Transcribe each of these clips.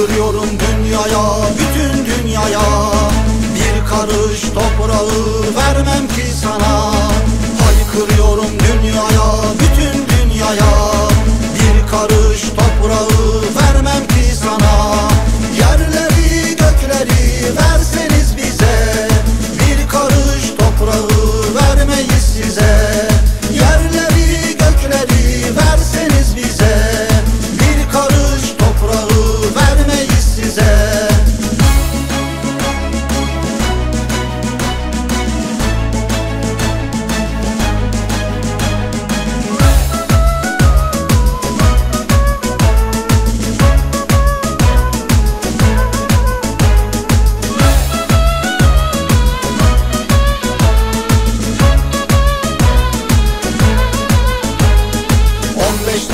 Haykırıyorum dünyaya, bütün dünyaya. Bir karış toprağı vermem ki sana.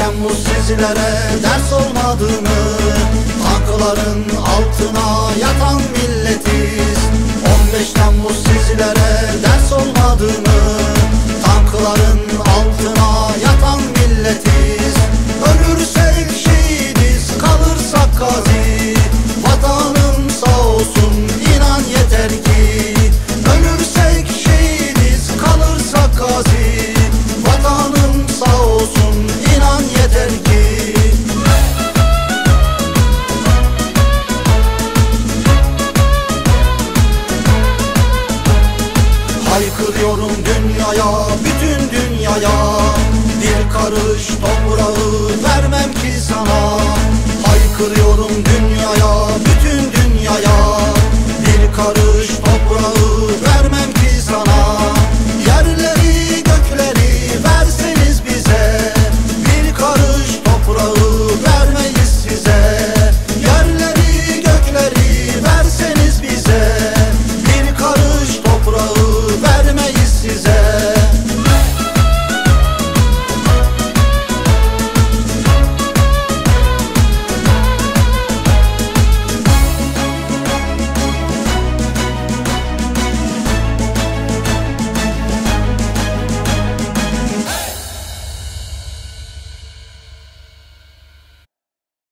Sen bu sizlere ders olmadığını Hakların altına yatan milleti Barış toprağı vermem ki sana. Haykırıyorum